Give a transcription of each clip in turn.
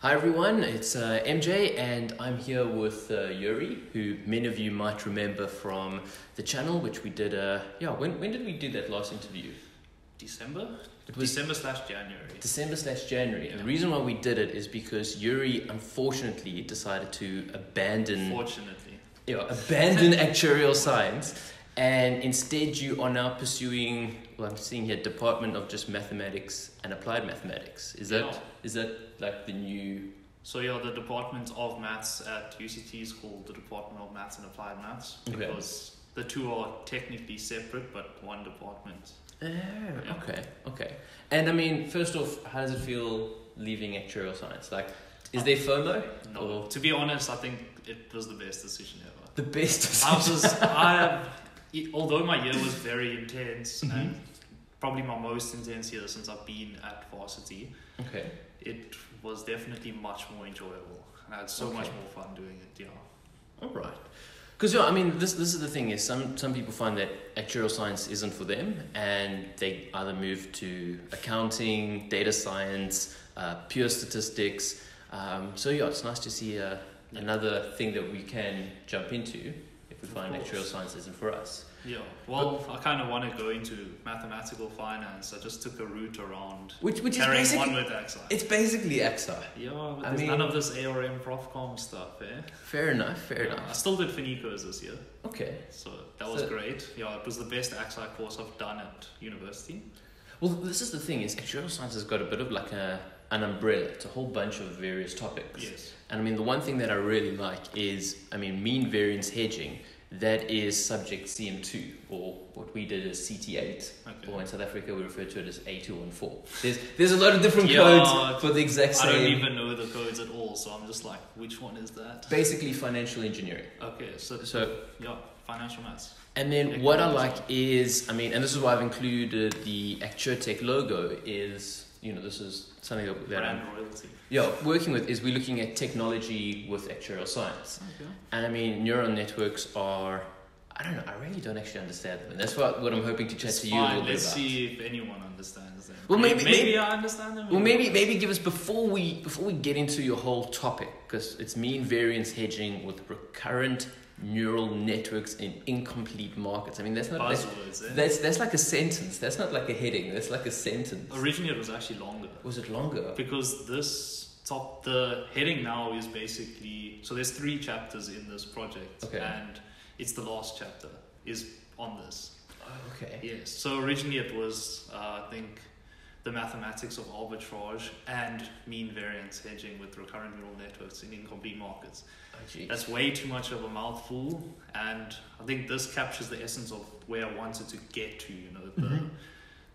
Hi everyone, it's uh, MJ and I'm here with uh, Yuri, who many of you might remember from the channel, which we did. Uh, yeah, when when did we do that last interview? December? It was December slash January. December slash January. And the reason why we did it is because Yuri unfortunately decided to abandon Fortunately. yeah, abandon actuarial science, and instead you are now pursuing. Well, I'm seeing here Department of just Mathematics and Applied Mathematics. Is that Yeah. is that like the new? So yeah, the Department of Maths at UCT is called the Department of Maths and Applied Maths Okay. because the two are technically separate but one department. Oh, Yeah. okay, okay. And I mean, first off, how does it feel leaving actuarial science? Like, is there FOMO? No, Or to be honest, I think it was the best decision ever. the best I decision? was, I, although my year was very intense Mhm. and probably my most intense year since I've been at varsity, Okay. it was definitely much more enjoyable. And I had so Okay. much more fun doing it. Yeah. All right. Because yeah, I mean, this this is the thing is some some people find that actuarial science isn't for them, and they either move to accounting, data science, uh, pure statistics. Um, so yeah, it's nice to see uh, another thing that we can jump into if we Of find course. actuarial science isn't for us. Yeah, well, I kind of want to go into mathematical finance. I just took a route around Which which is basically one with AXA. it's basically AXA. Yeah, but I there's mean- none of this ARM Profcom stuff, eh? Fair enough. Fair Yeah, I still did Finicos this year, Okay. so that was So- great. Yeah, it was the best AXA course I've done at university. Well, this is the thing: is actuarial science has got a bit of like a an umbrella. It's a whole bunch of various topics. Yes. And I mean, the one thing that I really like is, I mean, mean variance hedging. That is subject CM2, or what we did is CT8, Okay. or in South Africa we refer to it as A214. There's there's a lot of different Yeah, codes for the exact same. I don't even know the codes at all, so I'm just like, which one is that? Basically, financial engineering. Okay, so So yeah, financial maths. And then what I like is, I mean, and this is why I've included the ActureTech logo is, you know, this is something that, that I'm royalty. yeah, working with is we're looking at technology with actuarial science. Okay. And I mean, neural networks are, I don't know, I really don't actually understand them. And that's what, what I'm hoping to chat It's to you a fine. little bit Let's see if anyone understands them. Well, maybe- maybe, maybe- I understand them. Well, maybe maybe give us before we before we get into your whole topic because it's mean variance hedging with recurrent neural networks in incomplete markets. I mean, that's not that's, buzzwords. Eh? that's that's like a sentence. That's not like a heading. That's like a sentence. Originally, it was actually longer Was it longer? because this top the heading now is basically so there's three chapters in this project, Okay. and it's the last chapter is on this. Oh, okay. Yes. So originally it was uh, I think the mathematics of arbitrage and mean variance hedging with recurrent neural networks in incomplete markets. Geez. That's way too much of a mouthful, and I think this captures the essence of where I wanted to get to. You know, the Mhm.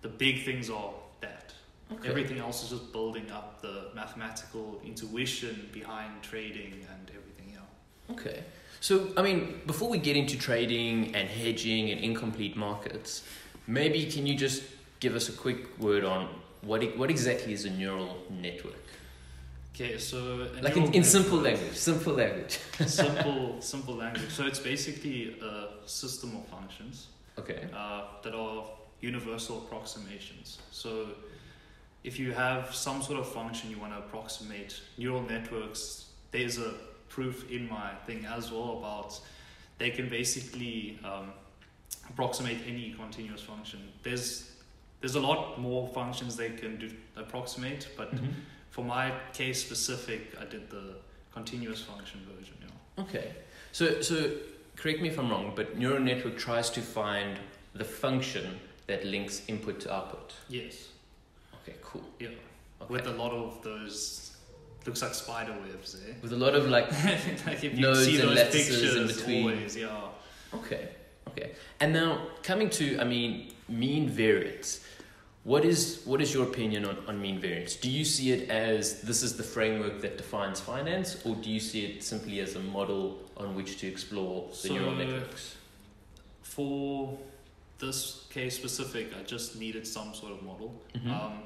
the big things are that. Okay. Everything else is just building up the mathematical intuition behind trading and everything else. Okay. So, I mean, before we get into trading and hedging and incomplete markets, maybe can you just give us a quick word on what what exactly is a neural network? Okay, so Like in, in simple language, simple language. simple simple language. So it's basically a system of functions Okay. uh, that are universal approximations. So if you have some sort of function you want to approximate, neural networks, there's a proof in my thing as well about they can basically um, approximate any continuous function. There's there's a lot more functions they can do approximate, but for my case specific, I did the continuous function version. You know. Okay. So, so correct me if I'm wrong, but neural network tries to find the function that links input to output. Yes. Okay, cool. Yeah. Okay. With a lot of those, looks like spider webs, eh? With a lot of like like if you Nodes see and those lattices pictures, in between. always, yeah. Okay, okay. And now coming to, I mean, mean variance. What is what is your opinion on, on mean variance? Do you see it as this is the framework that defines finance, or do you see it simply as a model on which to explore the neural networks? For this case specific, I just needed some sort of model. Mhm. Um,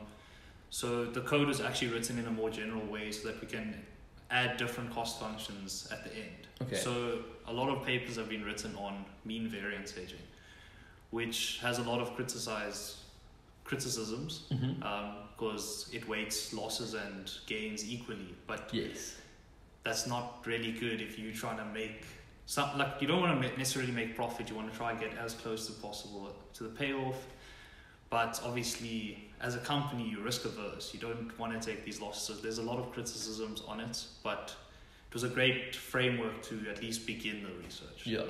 so the code is actually written in a more general way so that we can add different cost functions at the end. Okay. So a lot of papers have been written on mean variance hedging, which has a lot of criticized criticisms Mm-hmm. because it weights losses and gains equally. But Yes. that's not really good if you're trying to make some like you don't want to necessarily make profit. You want to try and get as close as possible to the payoff. But obviously, as a company, you're risk averse. You don't want to take these losses. There's a lot of criticisms on it, but it was a great framework to at least begin the research. Yeah.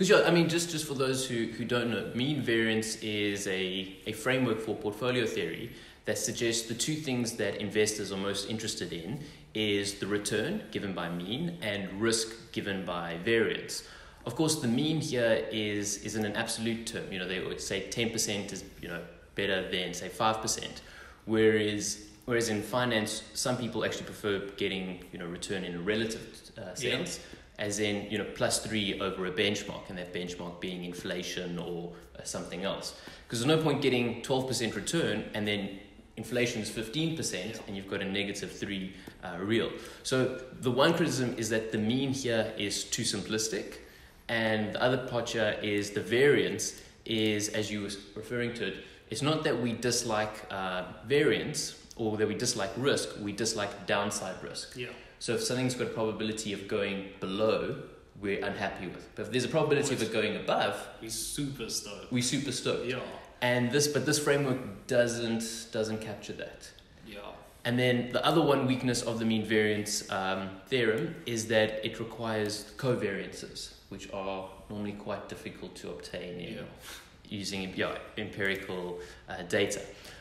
Because yeah, I mean, just just for those who, who don't know, mean variance is a, a framework for portfolio theory that suggests the two things that investors are most interested in is the return given by mean and risk given by variance. Of course, the mean here is is in an absolute term. You know, they would say ten percent is you know better than say five percent, whereas whereas in finance, some people actually prefer getting you know return in a relative uh, Yeah. As in you know plus three over a benchmark and that benchmark being inflation or uh, something else. Because there's no point getting 12% return and then inflation is 15% and you've got a negative three uh, real. So the one criticism is that the mean here is too simplistic and the other part here is the variance is as you were referring to it it's not that we dislike uh, variance or that we dislike risk we dislike downside risk. Yeah. So if something's got a probability of going below, we're unhappy with. But if there's a probability of it going above, we're super stoked. We're super stoked. Yeah. And this, but this framework doesn't doesn't capture that. Yeah. And then the other one weakness of the mean variance um, theorem is that it requires covariances, which are normally quite difficult to obtain in, Yeah. using yeah, empirical uh, data.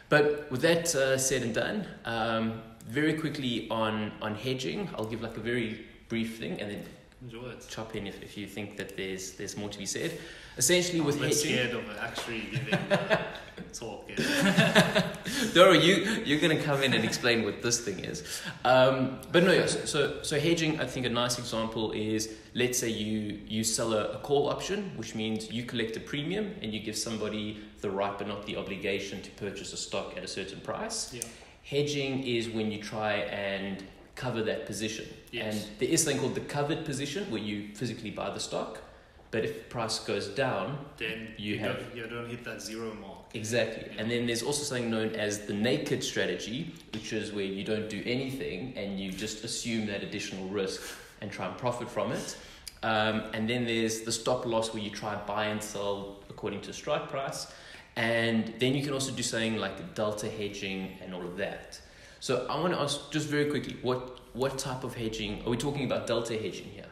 But with that uh, said and done, um, very quickly on, on hedging, I'll give like a very brief thing and then Enjoy it. chop in if, if you think that there's, there's more to be said. Essentially, with I'm bit hedging, scared of actually giving the talk. Doro, you you're gonna come in and explain what this thing is. Um, but no, yeah, so, so so hedging. I think a nice example is let's say you you sell a, a call option, which means you collect a premium and you give somebody the right but not the obligation to purchase a stock at a certain price. Yeah. Hedging is when you try and cover that position. Yes. And there is something called the covered position where you physically buy the stock, but if price goes down, Then You you, have- don't, you don't hit that zero mark. Exactly. And then there's also something known as the naked strategy, which is where you don't do anything and you just assume that additional risk and try and profit from it. Um, and then there's the stop loss where you try and buy and sell according to strike price. And then you can also do something like delta hedging and all of that. So I want to ask just very quickly, what what type of hedging are we talking about? Delta hedging here,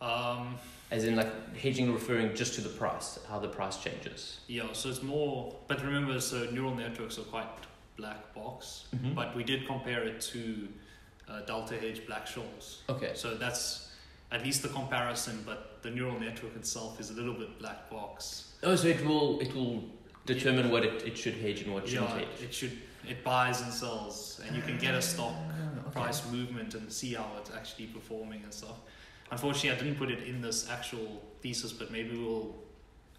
Um, as in like hedging referring just to the price, how the price changes. yeah, so it's more, but remember, so neural networks are quite black box, Mhm. but we did compare it to uh, Delta Hedge Black Scholes. Okay. So that's at least the comparison, but the neural network itself is a little bit black box. Oh, so it will it will determine what it, it should hedge and what it shouldn't Yeah, hedge. it should, it buys and sells, and you can get a stock Ah, okay. price movement and see how it's actually performing and stuff. Unfortunately, I didn't put it in this actual thesis, but maybe we'll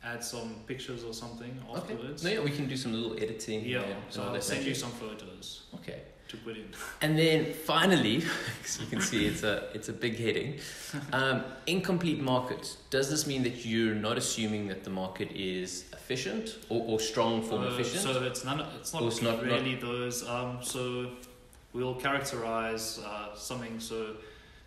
add some pictures or something afterwards. Okay. No, yeah, we can do some little editing. Yeah, so I'll send you some photos Okay. To put in. And then finally, as you can see, it's a it's a big heading. Um, incomplete markets. Does this mean that you're not assuming that the market is efficient or, or strong form Uh, efficient? So it's not. It's not, it's not- really those. Um, so we'll characterize uh, something. So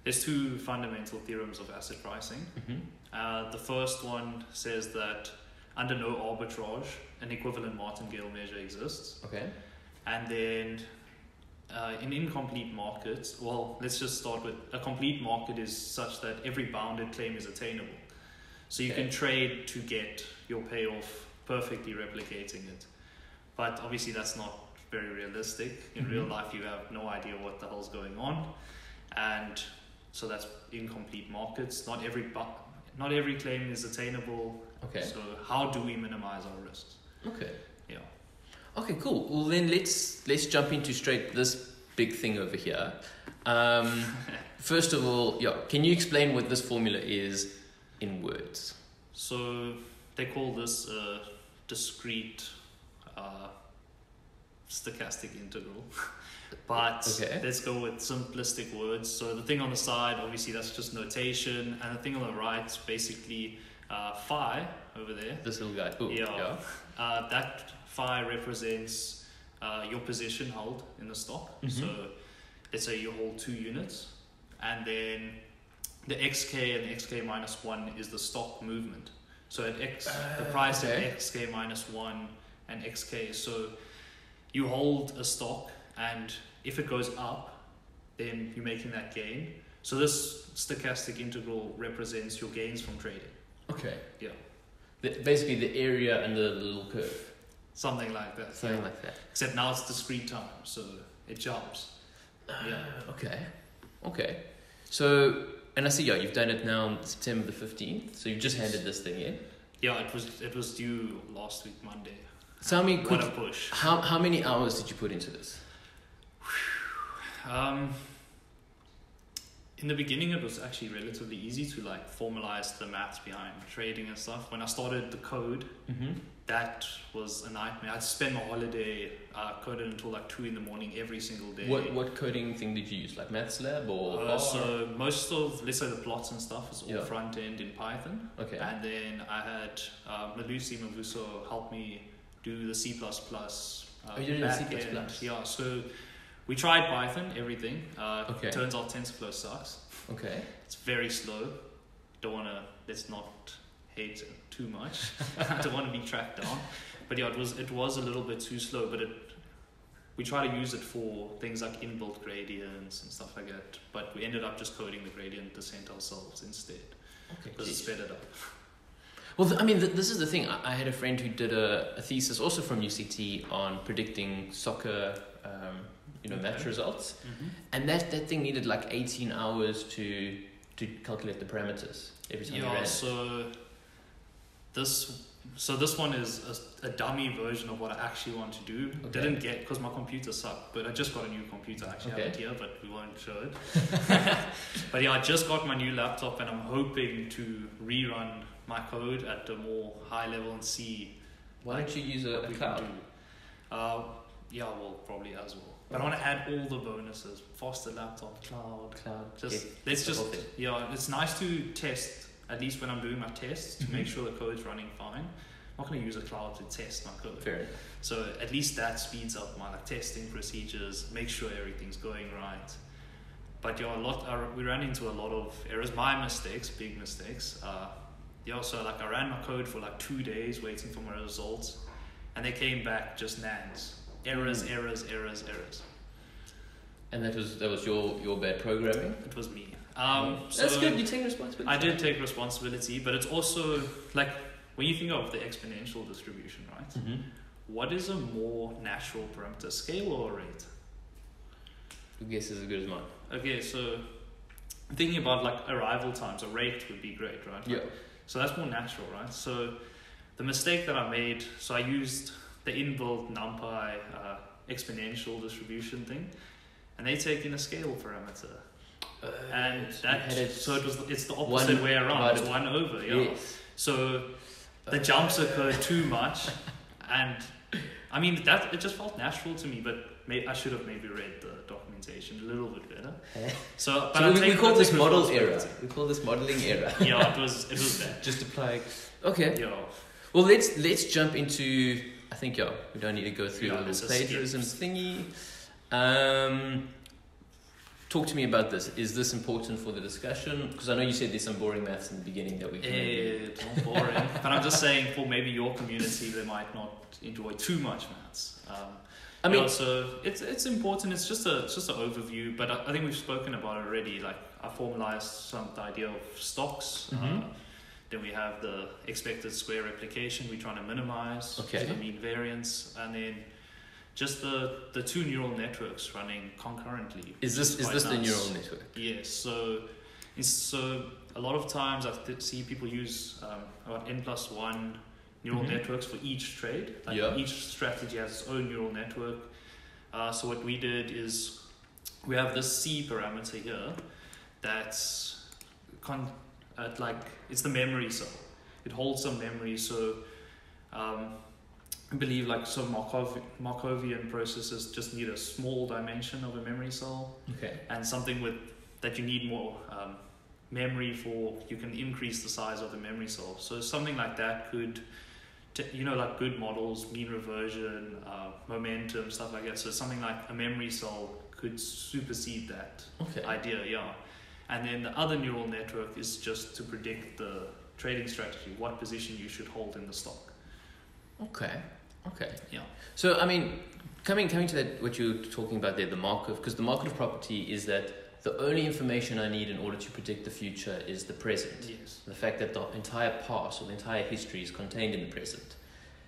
there's two fundamental theorems of asset pricing. hmm Uh, the first one says that under no arbitrage, an equivalent martingale measure exists. Okay. And then uh, in incomplete markets, well, let's just start with a complete market is such that every bounded claim is attainable. So you Okay. can trade to get your payoff perfectly replicating it. But obviously, that's not very realistic. In real Mhm. life, you have no idea what the hell's going on. And so that's incomplete markets. Not every, bu- not every claim is attainable. Okay. So, how do we minimize our risks? Okay. Okay. Cool. Well, then let's let's jump into straight this big thing over here. Um, first of all, yeah, can you explain what this formula is in words? So they call this a discrete uh, stochastic integral. but Okay. let's go with simplistic words. So the thing on the side, obviously, that's just notation, and the thing on the right, basically uh, phi over there. This little guy. Ooh, Yeah. yeah. Uh, that phi represents uh, your position held in the stock. Mhm. So let's say you hold two units, and then the xk and xk minus one is the stock movement. So at x, the Uh, price okay. at xk minus one and xk. So you hold a stock, and if it goes up, then you're making that gain. So this stochastic integral represents your gains from trading, Okay. Yeah. The, basically, the area under the little curve, something like that. something yeah. like that. Except now it's discrete time, so it jumps. Yeah. Uh, okay. Okay. So, and I see, yeah, you've done it now on September the fifteenth. So you've just handed this thing in. Yeah, it was it was due last week Monday. Tell me, What quick, a push. how how many hours did you put into this? Um, in the beginning, it was actually relatively easy to like formalize the maths behind trading and stuff. When I started the code, Mm-hmm. that was a nightmare. I'd spend my holiday uh, coding until like two in the morning every single day. What what coding thing did you use? Like MATLAB or? Uh, so most of let's say the plots and stuff is all Yeah. front end in Python, okay. and then I had uh, Malusi Mavuso help me do the C plus plus. uh, Oh, you did it in C++? Yeah, so we tried Python, everything. Uh, Okay. Turns out TensorFlow sucks. okay. It's very slow. Don't wanna let's not hate too much. I don't want to be tracked down. But yeah, it was it was a little bit too slow. But it we try to use it for things like inbuilt gradients and stuff like that. But we ended up just coding the gradient descent ourselves instead Okay. because it sped it up. Well, th- I mean, th- this is the thing. I, I had a friend who did a, a thesis also from UCT on predicting soccer, um, you know, match Okay. results, and that, that thing needed like eighteen hours to to calculate the parameters every time you ran. Yeah. So this. So this one is a, a dummy version of what I actually want to do. Okay. Didn't get because my computer sucked, but I just got a new computer. I actually Okay. have it here, but we won't show it. but yeah, I just got my new laptop, and I'm hoping to rerun my code at a more high level and see Why don't you use a, a cloud? Uh, yeah, well, probably as well. But I want to add all the bonuses: faster laptop, cloud. Cloud. Just okay. let's just yeah, it's nice to test at least when I'm doing my tests to make Mhm. sure the code's running fine. I'm not going to use a cloud to test my code. Fair. So at least that speeds up my like testing procedures, make sure everything's going right. But yeah, a lot I, we ran into a lot of errors, my mistakes, big mistakes. Uh, yeah, so like I ran my code for like two days waiting for my results, and they came back just nans, errors, Mm. errors, errors, errors. And that was that was your your bad programming. It was me. Um, That's so good. You take responsibility. I did take responsibility, but it's also like when you think of the exponential distribution, right? Mm-hmm. What is a more natural parameter, scale or rate? Your guess is as good as mine. Okay, so thinking about like arrival times, a rate would be great, right? Yeah. So that's more natural, right? So the mistake that I made, so I used the inbuilt NumPy uh, exponential distribution thing, and they take in a scale parameter, and that so it was it's the opposite way around. It's one over, yeah. Yes. So the jumps occur too much, and I mean that it just felt natural to me. But may, I should have maybe read the documentation a little bit better. So, but So we, we call this model error. We call this modeling error. Yeah, it was it was bad. Just apply. Okay. Yeah, Well, let's let's jump into. Think yeah, we don't need to go through Yeah, the little plagiarism thingy. Um, talk to me about this. Is this important for the discussion? Because I know you said there's some boring maths in the beginning that we can. maybe- it's not boring. but I'm just saying for maybe your community, they might not enjoy too much maths. Um, I mean, yeah, so it's it's important. It's just a it's just an overview, but I, I think we've spoken about it already. Like I formalized some the idea of stocks. Mhm. Uh, then we have the expected square replication we're trying to minimize, Okay. the mean variance, and then just the the two neural networks running concurrently. is this is this the neural network? Yes. So, it's, so a lot of times I th- see people use um, about n plus one neural Mhm. networks for each trade. Like Yeah. each strategy has its own neural network. Uh, so what we did is we have this C parameter here that's con- at like it's the memory cell. It holds some memory. So um, I believe like so Markov Markovian processes just need a small dimension of a memory cell Okay. and something with that you need more um, memory for you can increase the size of the memory cell so something like that could t- you know, like good models, mean reversion, uh, momentum, stuff like that. So something like a memory cell could supersede that Okay. idea, yeah. And then the other neural network is just to predict the trading strategy, what position you should hold in the stock. Okay. Okay. Yeah. So I mean, coming coming to that, what you're talking about there, the Markov, because the Markov property is that the only information I need in order to predict the future is the present. Yes, The fact that the entire past or the entire history is contained in the present.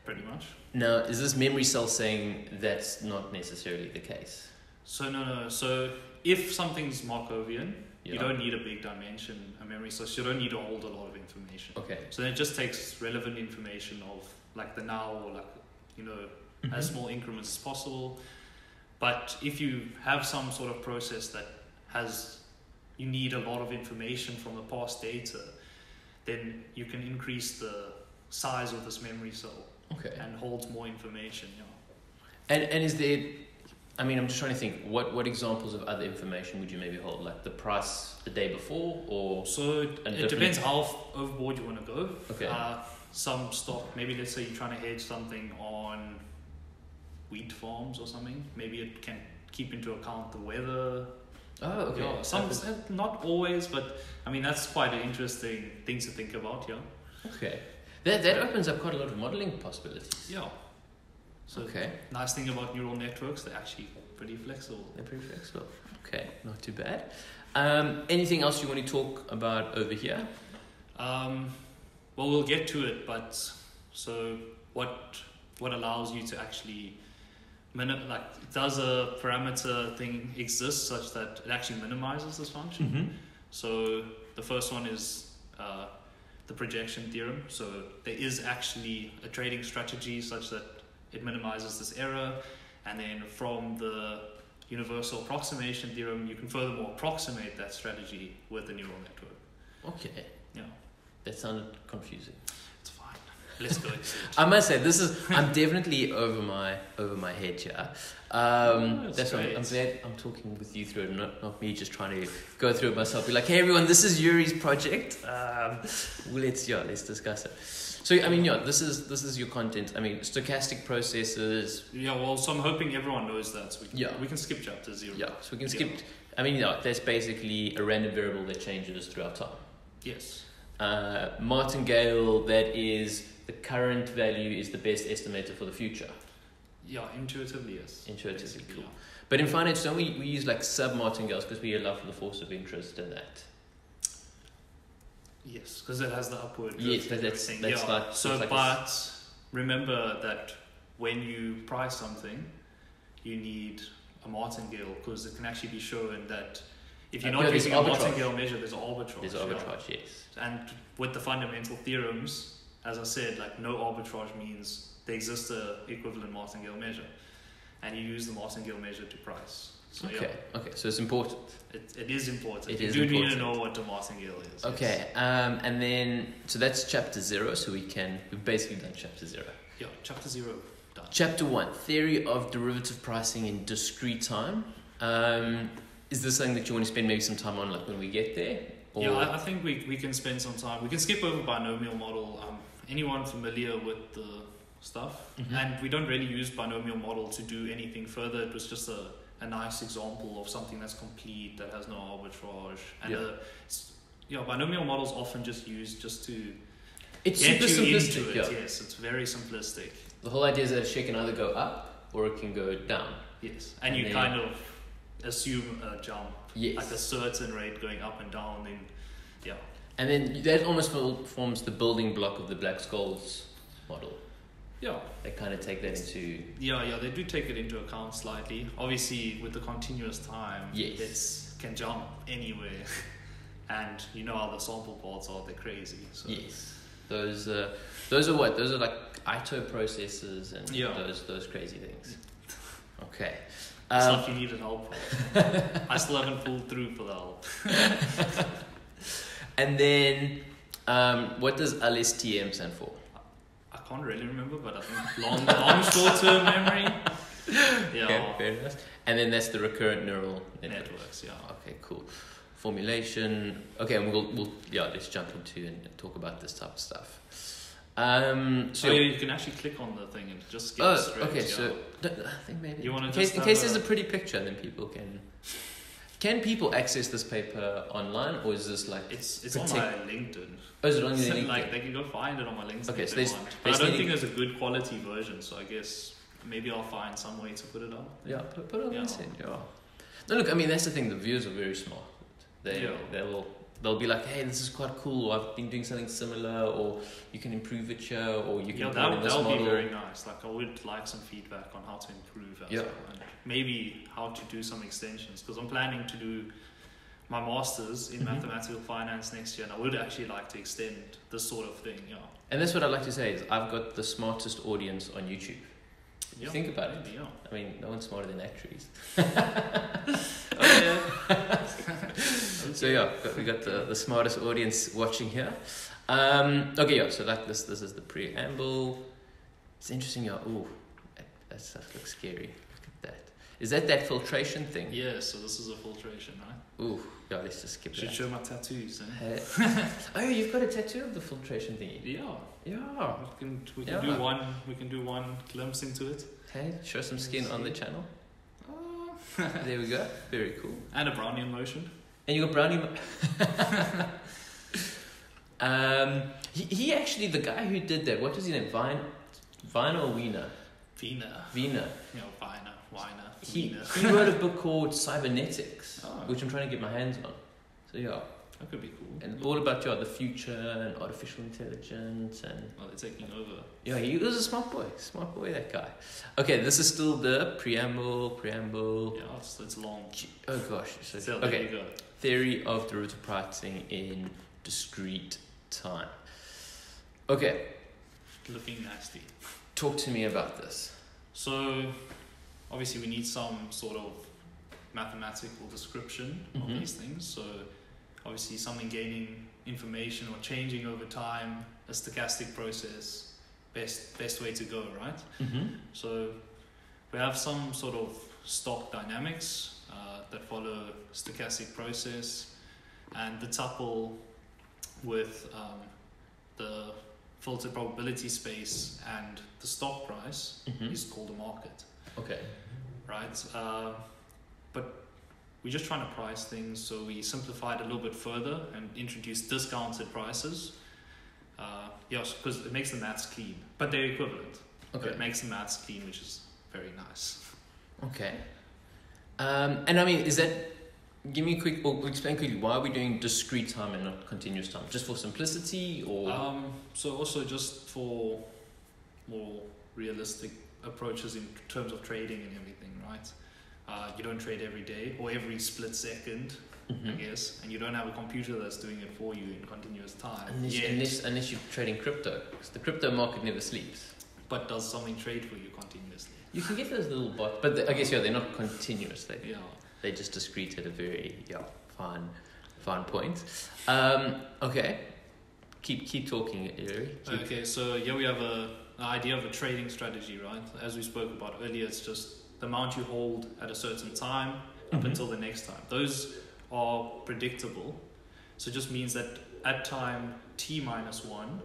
pretty much. Now, is this memory cell saying that's not necessarily the case? So no, no. So if something's Markovian, you Yeah. don't need a big dimension, a memory source. You don't need to hold a lot of information. Okay. So then it just takes relevant information of like the now or like you know as Mhm. small increments as possible. But if you have some sort of process that has you need a lot of information from the past data, then you can increase the size of this memory cell Okay. and holds more information. Yeah. And and is there? I mean, I'm just trying to think. What what examples of other information would you maybe hold, like the price the day before, or So it, it depends how f- overboard you want to go. okay, Uh, some stock, maybe let's say you're trying to hedge something on wheat farms or something. Maybe it can keep into account the weather. oh okay, Yeah, some uh, not always, but I mean that's quite an interesting thing to think about. Yeah. okay. That that opens up quite a lot of modeling possibilities. Yeah. So Okay, nice thing about neural networks, they're actually pretty flexible. they're pretty flexible. Okay, not too bad. Um, anything else you want to talk about over here? Um, well, we'll get to it, but so what what allows you to actually minim- like does a parameter thing exist such that it actually minimizes this function? Mm-hmm. So the first one is uh, the projection theorem. So there is actually a trading strategy such that it minimizes this error, and then from the universal approximation theorem, you can furthermore approximate that strategy with the neural network. Okay, Yeah. that sounded confusing. It's fine. Let's go. I must say this is I'm definitely over my over my head here. Um, Oh, that's why I'm. I'm glad I'm talking with you through it, not not me just trying to go through it myself. Be like, hey everyone, this is Yuri's project. Um, let's yeah, let's discuss it. So I mean, yeah, this is this is your content. I mean, stochastic processes. Yeah, well, so I'm hoping everyone knows that. So we can, Yeah. we can skip chapter zero. Yeah, so we can Yeah. skip. I mean, yeah, that's basically a random variable that changes throughout time. Yes. Uh, martingale, that is the current value is the best estimator for the future. Yeah, intuitively, yes. Intuitively, cool. But in finance, don't we, we use like sub martingales because we allow for the force of interest and that. Yeah. Yes, because it has the upward. Yes, that's- everything. that's yeah. like- so, like a but remember that when you price something, you need a martingale because it can actually be shown that if you're Uh, not using a martingale measure, there's arbitrage. There's yeah. arbitrage, yes. And with the fundamental theorems, as I said, like no arbitrage means there exists a equivalent martingale measure, and you use the martingale measure to price. So Okay, okay, so it's important. it, it is important. It you is do need to know what the martingale is. yes. Okay, um, and then, so that's chapter zero, so we can, we've basically done chapter zero. Yeah, chapter zero done. Chapter one, theory of derivative pricing in discrete time. Um, is this something that you want to spend maybe some time on, like when we get there? Or, Yeah, I, I think we, we can spend some time. We can skip over binomial model. Um, anyone familiar with the stuff? Mhm. And we don't really use binomial model to do anything further. It was just a, a nice example of something that's complete that has no arbitrage. And Yeah. uh, it's- yeah, binomial models often just used just to it's get super you simplistic. into it. yeah. Yes, it's very simplistic. The whole idea is that a share can either go up or it can go down. Yes, and, And you then- kind of assume a jump, Yes. like a certain rate going up and down. Then yeah. And then that almost forms the building block of the Black Scholes model. Yeah, They kind of take that into Yeah, yeah, they do take it into account slightly. Obviously, with the continuous time, Yes. it's can jump anywhere, and you know how the sample parts are. They're crazy. So yes. Those uh, those are what those are like Itô processes and Yeah. those those crazy things. Okay. stuff Um, you needed help for. I still haven't pulled through for the help. and then um, what does LSTM stand for? I can't really remember, but I think long, long, short term memory. Yeah, Okay, fair enough. And then that's the recurrent neural network. networks. Yeah. Okay, cool. Formulation. Okay, and we'll we'll yeah, let's jump into and talk about this type of stuff. Um, so Oh, you can actually click on the thing and just skip Oh, straight. okay. yeah. So I think maybe You wanna in case, in case there's a pretty picture, then people can. Can people access this paper online, or is this like? it's it's on Protect- my LinkedIn. Oh, is it on your So, LinkedIn? like they can go find it on my LinkedIn Okay, if so they there's want. But I don't think there's a good quality version, so I guess maybe I'll find some way to put it up. Yeah, put, put it on Yeah. LinkedIn. Yeah. No, look. I mean, that's the thing. The viewers are very smart. They Yeah. they'll they'll be like, hey, this is quite cool. I've been doing something similar, or you can improve it here, or you can yeah, that this that'll model. be very nice. Like I would like some feedback on how to improve as Yeah. well, and maybe how to do some extensions because I'm planning to do my masters in Mhm. mathematical finance next year, and I would actually like to extend this sort of thing. Yeah, And that's what I'd like to say is I've got the smartest audience on YouTube. Yeah. Think about it. Yeah. I mean, no one's smarter than actuaries. Oh, yeah. So yeah, we got the, the smartest audience watching here. Um, okay, yeah. So that this, this is the preamble. It's interesting. Yeah. Ooh, that, that stuff looks scary. Look at that. Is that that filtration thing? Yeah, so this is a filtration, right? Ooh, yeah. Let's just skip Should that. show my tattoos. Eh? Hey. oh, you've got a tattoo of the filtration thingy. Yeah, Yeah. we can we can Yeah. do one we can do one glimpse into it. Hey, show some skin on the channel. Uh, There we go. Very cool. and a Brownian motion. And you got brownie. Mo- um, he, he actually the guy who did that. What was his name? Vine, Vine or Wiener? Vina, Wiener. you know, Vina, Wina, He, he wrote a book called Cybernetics, Oh. which I'm trying to get my hands on. So yeah, That could be cool. and all about yeah, the future and artificial intelligence and Well, they're taking over. yeah, he was a smart boy, smart boy that guy. Okay, this is still the preamble, preamble. Yeah, it's, it's long. Oh gosh, so, So there okay. you go. Theory of derivative pricing in discrete time. Okay, Looking nasty. talk to me about this. So, obviously, we need some sort of mathematical description Mhm. of these things. So, obviously, something gaining information or changing over time, a stochastic process, best best way to go, right? Mm-hmm. So, we have some sort of stock dynamics uh, that follow stochastic process, and the tuple with um, the filter probability space and the stock price Mhm. is called a market, Okay. Right? Uh, but we're just trying to price things, so we simplified a little bit further and introduced discounted prices. Uh, yes, because it makes the maths clean, but they're equivalent. But Okay. it makes the maths clean, which is very nice. Okay. Um, and I mean, is that? Give me a quick, or explain quickly why are we doing discrete time and not continuous time? Just for simplicity, or Um, so also just for more realistic approaches in terms of trading and everything, right? Uh, you don't trade every day or every split second, Mhm. I guess, and you don't have a computer that's doing it for you in continuous time. unless, yet, unless unless you're trading crypto, because the crypto market never sleeps. but does something trade for you continuously? You can get those little bots, but the, I guess yeah, they're not continuous. They Yeah. they just discrete at a very yeah fine fine point. Um, okay, keep keep talking, Okay, so here we have a, an idea of a trading strategy, right? As we spoke about earlier, it's just the amount you hold at a certain time up Mhm. until the next time. Those are predictable. So it just means that at time t minus one,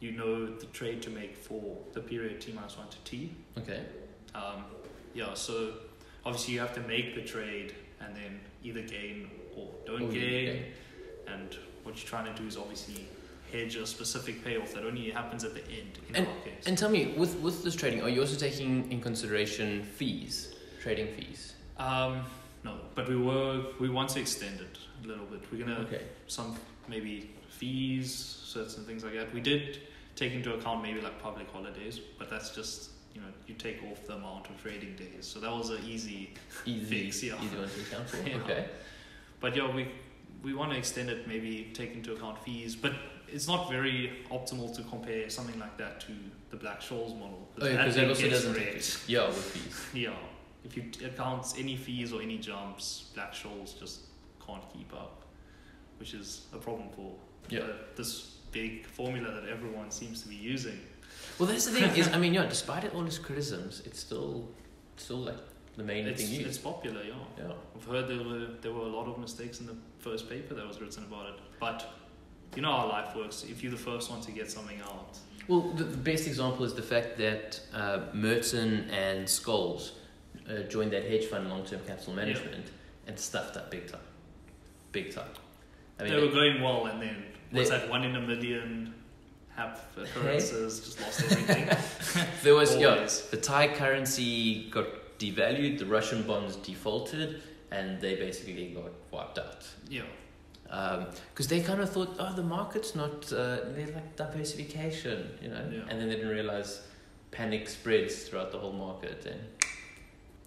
you know the trade to make for the period t minus one to t. Okay. Um, yeah, so obviously you have to make the trade and then either gain or don't you gain. gain. And what you're trying to do is obviously hedge a specific payoff that only happens at the end in And- our case. And tell me, with with this trading, are you also taking in consideration fees, trading fees? um, no, but we were we want to extend it a little bit. We're gonna Okay. some maybe fees, certain things like that. We did take into account maybe like public holidays, but that's just you know you take off the amount of trading days. So that was an easy. Easy, Fix, yeah. easy one to account for. Yeah. Okay. But yeah, we we want to extend it, maybe take into account fees, but it's not very optimal to compare something like that to the Black Scholes model Oh, because that also doesn't take. Yeah, with fees. Yeah, if you account any fees or any jumps, Black Scholes just can't keep up, which is a problem for Yeah. this big formula that everyone seems to be using. Well, that's the thing is, I mean, yeah, despite it all its criticisms, it's still, still like the main It's, thing used. it's popular, yeah. Yeah. I've heard there were there were a lot of mistakes in the first paper that was written about it, but you know how life works. If you're the first one to get something out, Well, the, the best example is the fact that uh, Merton and Scholes uh, joined that hedge fund long term capital management and stuffed up big time. Big time. I mean, they were going well, and then what's They- that one in a million hap occurrences? just lost everything. there was, yeah, the Thai currency got devalued, the Russian bonds defaulted, and they basically got wiped out. Yeah, Because they kind of thought, oh, the market's not, uh, there's like diversification, you know? Yeah. And then they didn't realize panic spreads throughout the whole market and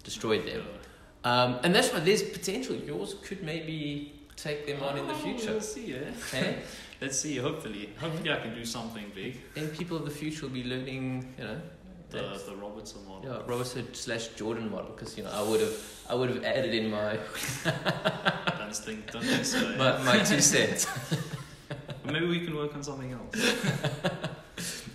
destroyed them. Um, and that's why there's potential. Yours could maybe take them on in the Oh, future. We'll see, eh? Okay? Let's see. Hopefully, hopefully I can do something big. then people of the future will be learning, you know, The the Robbertze model. yeah, Robbertze slash Jordan model. Because you know, I would have, I would have added in my Don't think, don't think so. my, my two cents. Maybe we can work on something else.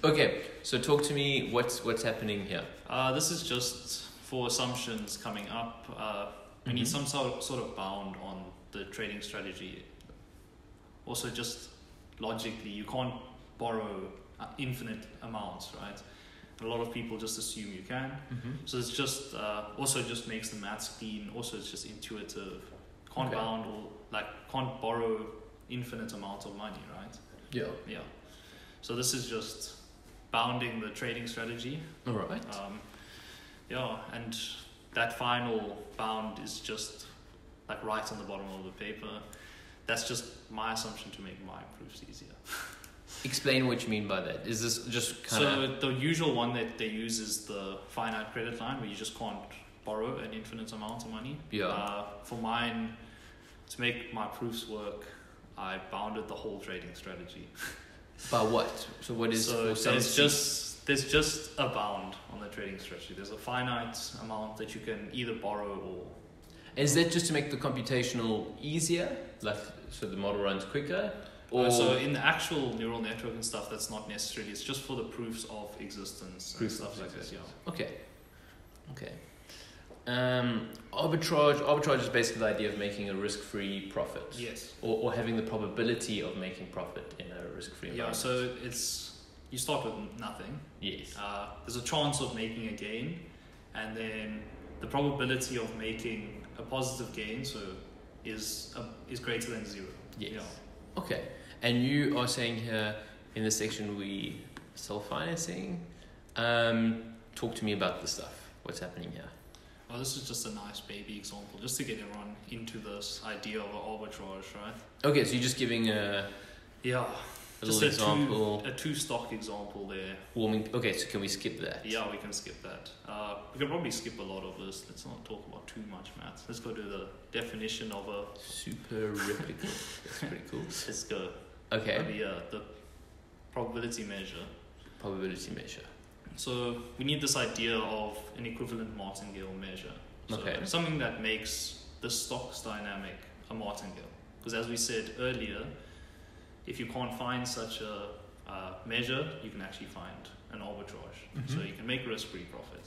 Okay, so talk to me. What's what's happening here? Uh, this is just for assumptions coming up. Uh, we need Mhm. some sort sort of bound on the trading strategy. Also, just logically, you can't borrow uh, infinite amounts, right? A lot of people just assume you can. Mm-hmm. So it's just uh, also just makes the maths clean. Also, it's just intuitive. Can't Okay. bound or like can't borrow infinite amounts of money, right? Yeah. Yeah. So this is just bounding the trading strategy. All right. Um, yeah, and that final bound is just like right on the bottom of the paper. That's just my assumption to make my proofs easier. Explain what you mean by that. Is this just kind of So the usual one that they use is the finite credit line, where you just can't borrow an infinite amount of money. yeah? Uh, for mine, to make my proofs work, I bounded the whole trading strategy. by what? So what is so there's just there's just a bound on the trading strategy. There's a finite amount that you can either borrow or Is that just to make the computational easier, like so the model runs quicker, or Uh, so in the actual neural network and stuff, that's not necessarily. It's just for the proofs of existence and Proofs stuff like this. Yeah. okay, okay. Um, arbitrage. Arbitrage is basically the idea of making a risk-free profit, Yes. or, or having the probability of making profit in a risk-free Yeah. So it's you start with nothing. yes. Uh, there's a chance of making a gain, and then the probability of making a positive gain so is uh, is greater than zero. Yes. Yeah. Okay. And you are saying here in the section we self-financing. Um, talk to me about the stuff. What's happening here? Well, this is just a nice baby example, just to get everyone into this idea of an arbitrage, right? Okay, so you're just giving a, Yeah. a just little a example. two, a two stock example there. Warming. Okay, so can we skip that? Yeah, we can skip that. Uh, we can probably skip a lot of this. Let's not talk about too much maths. Let's go to the definition of a. Super replicable. That's pretty cool. Let's go. Okay. The, uh, the probability measure. Probability measure. So we need this idea of an equivalent martingale measure. So Okay. something that makes the stocks dynamic a martingale. Because as we said earlier, if you can't find such a uh, measure, you can actually find an arbitrage. So Mhm. you can make risk-free profit.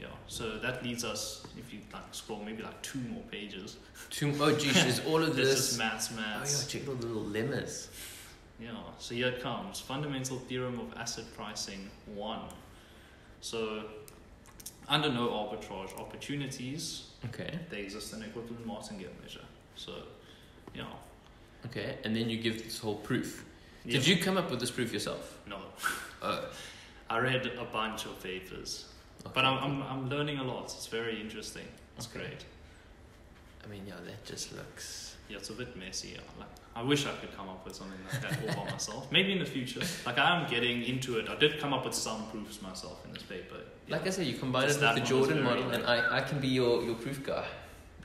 Yeah. So that leads us, if you like scroll maybe like two more pages, Two, oh, geez, is all of there's this. just maths, maths. Oh, yeah, check all the little lemmas. Yeah, so here it comes. Fundamental theorem of asset pricing one. So under no arbitrage opportunities, Okay. they exist an equivalent martingale measure. So yeah. Okay, and then you give this whole proof. yeah. Did you come up with this proof yourself? No. Oh. I read a bunch of papers. Okay. But I'm, I'm I'm learning a lot. It's very interesting. It's Okay. great. I mean, yeah, that just looks. Yeah, it's a bit messy. yeah. Like I wish I could come up with something like that all by myself. Maybe in the future. Like I am getting into it. I did come up with some proofs myself in this paper. Yeah. Like I said, you combine it with the Jordan model, and. I, I can be your, your proof guy.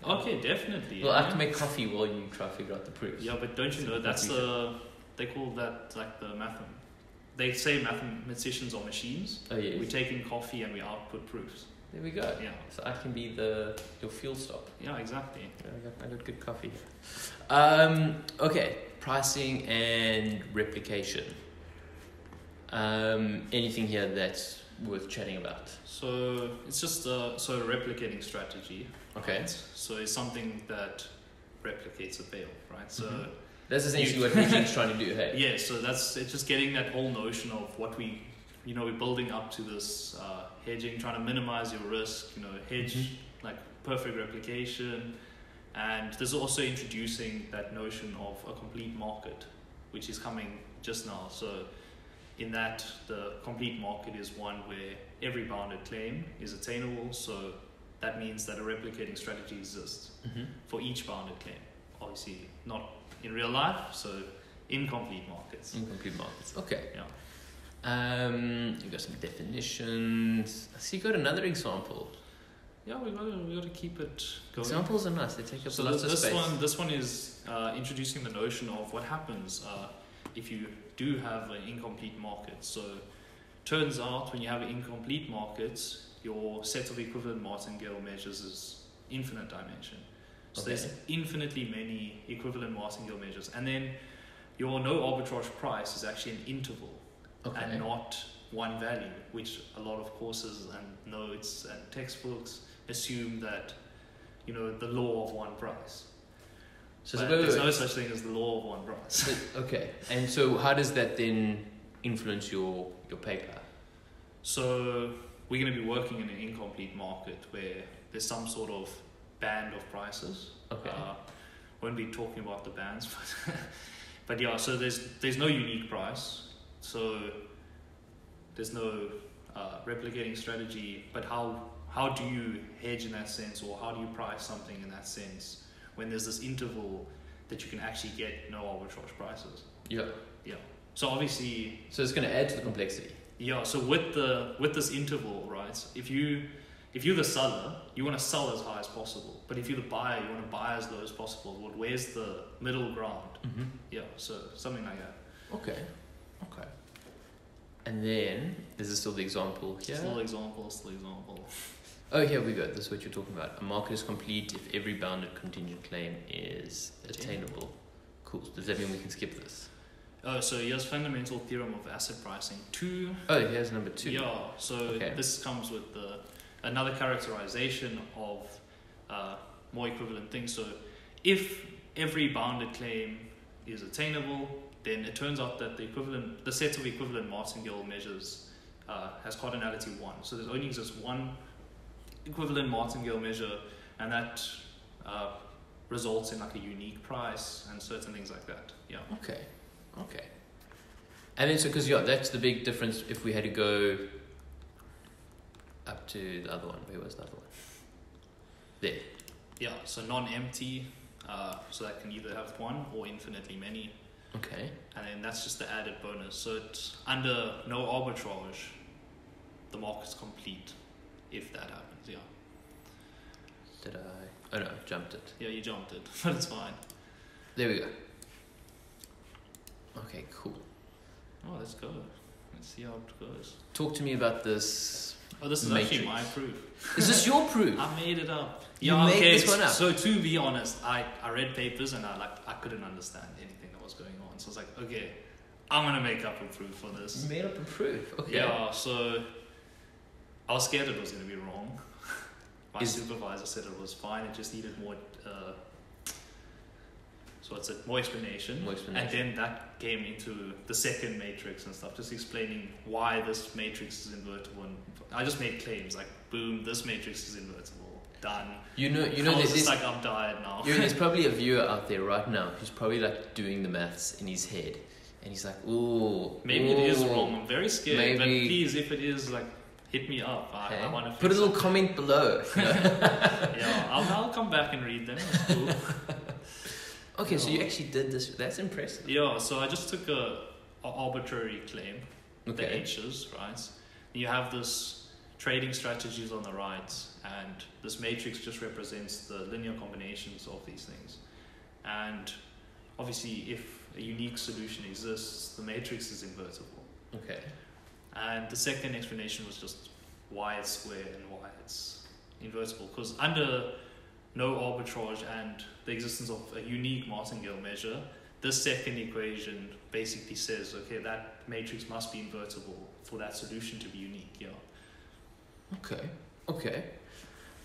Okay, definitely. Well, I yeah. have to make coffee while you try to figure out the proofs. Yeah, but don't you know that's the they call that like the math. They say mathematicians are machines. Oh, yeah. We take in coffee and we output proofs. There we go. Yeah, So I can be the your fuel stop. yeah, exactly. I got, I got good coffee. Um, okay, pricing and replication. Um, anything here that's worth chatting about? So it's just a so a replicating strategy. Okay, right? So it's something that replicates a fail, right? So Mhm. That's essentially what Eugene's trying to do. Hey. yeah, so that's it's just getting that whole notion of what we you know, we're building up to this uh, hedging, trying to minimize your risk, you know, hedge Mhm. like perfect replication. And this is also introducing that notion of a complete market, which is coming just now. So, in that, the complete market is one where every bounded claim is attainable. So, that means that a replicating strategy exists Mhm. for each bounded claim. Obviously, not in real life, so incomplete markets. Incomplete markets. Okay. Yeah. Um, you got some definitions. I see you got another example. Yeah, we gotta we gotta keep it going. Examples are nice. They take up So lots this, of this space. one this one is uh, introducing the notion of what happens uh, if you do have an incomplete market. So turns out when you have an incomplete market, your set of equivalent martingale measures is infinite dimension. So there's infinitely many equivalent martingale measures, and then your no arbitrage price is actually an interval Okay. and not one value, which a lot of courses and notes and textbooks assume that you know the law of one price. so But wait, there's wait. no such thing as the law of one price. So- okay. And so how does that then influence your your paper? So we're going to be working in an incomplete market where there's some sort of band of prices. Okay. Uh, won't be talking about the bands, but but yeah. So there's there's no unique price. So there's no uh, replicating strategy. But how how do you hedge in that sense, or how do you price something in that sense when there's this interval that you can actually get no arbitrage prices? yeah. Yeah. So obviously So it's going to add to the complexity. Yeah, so with the with this interval, right? If you if you're the seller, you want to sell as high as possible. But if you're the buyer, you want to buy as low as possible. Well, where's the middle ground? Mm-hmm. Yeah, so something like that. Okay. Okay. And then there's still the example here. Still example, still example. Oh, here we go. This is what you're talking about. A market is complete if every bounded contingent claim is attainable. Cool. Does that mean we can skip this? Oh, so here's fundamental theorem of asset pricing. Two. Oh, here's number two. Yeah. So Okay. this comes with the another characterization of uh, more equivalent things. So if every bounded claim is attainable, then it turns out that the equivalent, the set of equivalent martingale measures uh, has cardinality one. So there's only exists one equivalent martingale measure, and that uh, results in like a unique price and certain things like that. Yeah. Okay. Okay. And then so because yeah, that's the big difference. If we had to go up to the other one, where was the other one? There. Yeah. So non-empty. Uh, so that can either have one or infinitely many. Okay. and then that's just the added bonus. So it's under no arbitrage, the market's complete if that happens. Yeah, Did I? Oh no, jumped it. yeah, you jumped it, but it's fine. There we go. Okay, cool. Oh, let's go. Let's see how it goes. Talk to me about this. Oh, this is Matrix. actually my proof. Is this your proof? I made it up. You yeah, made okay. this one up? So to be honest, I, I read papers and I like I couldn't understand anything that was going on. So I was like, okay, I'm gonna make up a proof for this. You made up a proof. Okay. Yeah, so I was scared it was going to be wrong. My Is- supervisor said it was fine. It just needed more. Uh, so it's it? More explanation. More explanation. And then that came into the second matrix and stuff, just explaining why this matrix is invertible. And I just made claims like, boom, this matrix is invertible. Done. You know, you know, I was there's, just like, I'm tired now. you know, there's probably a viewer out there right now who's probably like doing the maths in his head, and he's like, "Ooh, Maybe it is wrong. I'm very scared. But maybe- please, if it is, like, hit me up. I, Okay. I want to Put a little comment below. yeah, I'll, I'll come back and read them. Cool. okay, so you actually did this. That's impressive. Yeah, so I just took a, a arbitrary claim, the Okay. H's, right? You have this trading strategies on the right, and this matrix just represents the linear combinations of these things. And obviously, if a unique solution exists, the matrix is invertible. Okay. And the second explanation was just why it's square and why it's invertible. Because under no arbitrage and the existence of a unique martingale measure, this second equation basically says, okay, that matrix must be invertible for that solution to be unique. Yeah. Okay. Okay.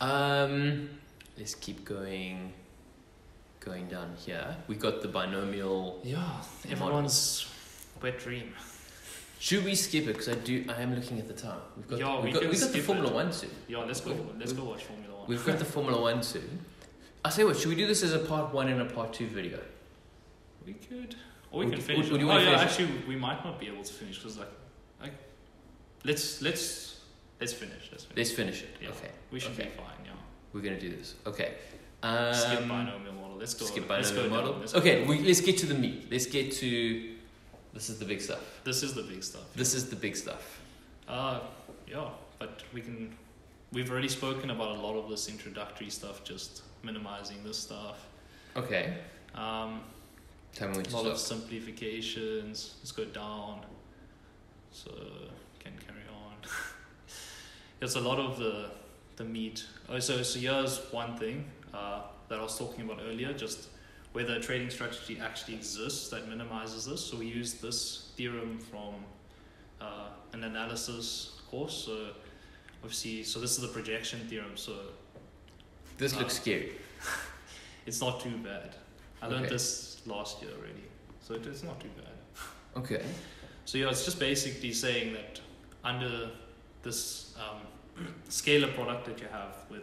Um, let's keep going. Going down here, we got the binomial. Yeah. Everyone's wet dream. Should we skip it? Because I do. I am looking at the time. We've got. Yeah, we've we got, we've got the Formula it. One soon. Yeah, let's go. We've- Let's we've- go watch Formula. We've got the Formula One soon. I say what? Should we do this as a part one and a part two video? We could, or we can finish. it. you oh yeah, actually, we might not be able to finish because like, like, let's let's let's finish. Let's finish. Let's finish it. Yeah. Okay. we should okay. be fine. Yeah. We're gonna do this. Okay. Um, skip binomial model. Let's go. Skip let's go model. Let's Okay. We, let's get to the meat. Let's get to. This is the big stuff. This is the big stuff. This is the big stuff. Uh, yeah, but we can. We've already spoken about a lot of this introductory stuff, just minimizing this stuff. Okay. Um, Tell me a lot of simplifications. Let's go down. So can carry on. There's a lot of the the meat. Oh, so so here's one thing uh, that I was talking about earlier, just whether a trading strategy actually exists that minimizes this. So we use this theorem from uh, an analysis course. So obviously, so this is the projection theorem. So This looks uh, scary. it's not too bad. I learned Okay. this last year already, so it, it's not too bad. Okay. So yeah, it's just basically saying that under this um, scalar product that you have with